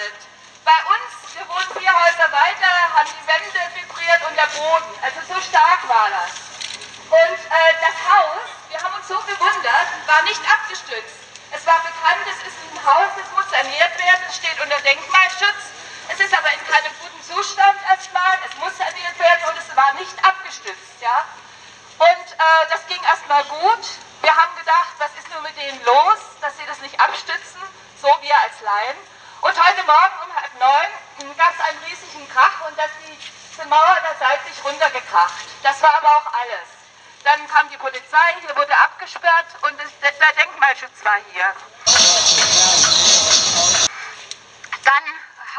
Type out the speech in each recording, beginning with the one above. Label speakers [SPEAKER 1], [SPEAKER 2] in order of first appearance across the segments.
[SPEAKER 1] abgeschachtelt. Bei uns, wir wohnen vier Häuser weiter, haben die Wände vibriert und der Boden. Also so stark war das. Und äh, das Haus, wir haben uns so gewundert, war nicht abgestützt. Es war bekannt, es ist ein Haus, das muss saniert werden, es steht unter Denkmalschutz. Es ist aber in keinem guten Zustand erstmal, es muss saniert werden und es war nicht abgestützt. Ja? Und äh, das ging erstmal gut. Wir haben gedacht, was ist nur mit denen los, dass sie das nicht abstützen, so wir als Laien. Morgen um halb neun gab es einen riesigen Krach und dass die, die Mauer da seitlich runtergekracht. Das war aber auch alles. Dann kam die Polizei, hier wurde abgesperrt und das, der Denkmalschutz war hier. Dann,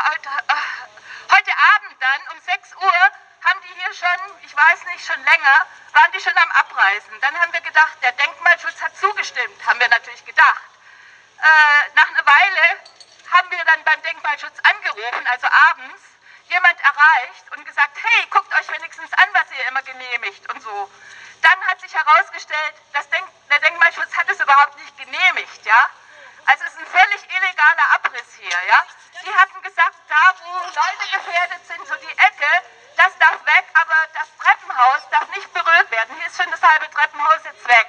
[SPEAKER 1] heute, äh, heute Abend dann um 6 Uhr haben die hier schon, ich weiß nicht, schon länger, waren die schon am Abreisen. Dann haben wir gedacht, der Denkmalschutz hat zugestimmt, haben wir natürlich gedacht. Äh, nach einer Weile haben wir dann beim Denkmalschutz angerufen, also abends, jemand erreicht und gesagt, hey, guckt euch wenigstens an, was ihr immer genehmigt und so. Dann hat sich herausgestellt, dass Denk der Denkmalschutz hat es überhaupt nicht genehmigt, ja. Also es ist ein völlig illegaler Abriss hier, ja. Die hatten gesagt, da wo Leute gefährdet sind, so die Ecke, das darf weg, aber das Treppenhaus darf nicht berührt werden. Hier ist schon das halbe Treppenhaus jetzt weg.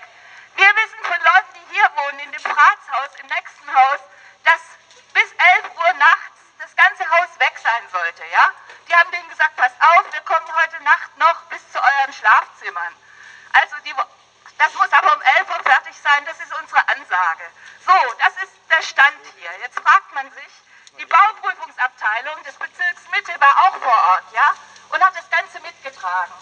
[SPEAKER 1] Wir wissen von Leuten, die hier wohnen, in dem Pratshaus, im nächsten Haus, dass bis 11 Nachts das ganze Haus weg sein sollte, ja? Die haben denen gesagt, passt auf, wir kommen heute Nacht noch bis zu euren Schlafzimmern. Also die, das muss aber um 11 Uhr fertig sein, das ist unsere Ansage. So, das ist der Stand hier. Jetzt fragt man sich, die Bauprüfungsabteilung des Bezirks Mitte war auch vor Ort, ja? Und hat das Ganze mitgetragen.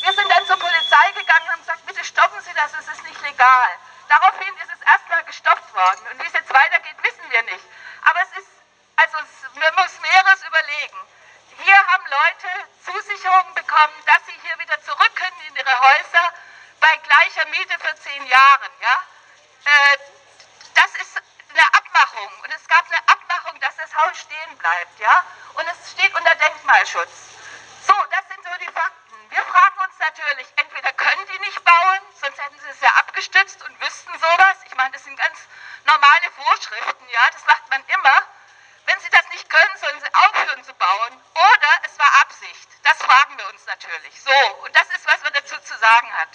[SPEAKER 1] Wir sind dann zur Polizei gegangen und haben gesagt, bitte stoppen Sie das, es ist nicht legal. Daraufhin ist es erstmal gestoppt worden. Und wie es jetzt weitergeht, wissen wir nicht. Aber es ist, also man muss mehreres überlegen. Hier haben Leute Zusicherungen bekommen, dass sie hier wieder zurück können in ihre Häuser bei gleicher Miete für zehn Jahren. Ja? Äh, das ist eine Abmachung. Und es gab eine Abmachung, dass das Haus stehen bleibt. Ja? Und es steht unter Denkmalschutz. So, das sind so die Fakten. Wir fragen uns natürlich, entweder können die nicht bauen, sonst hätten sie es ja abgestützt und wüssten sowas. Sind ganz normale Vorschriften, ja, das macht man immer. Wenn sie das nicht können, sollen sie aufhören zu bauen. Oder es war Absicht. Das fragen wir uns natürlich. So, und das ist, was man dazu zu sagen hat.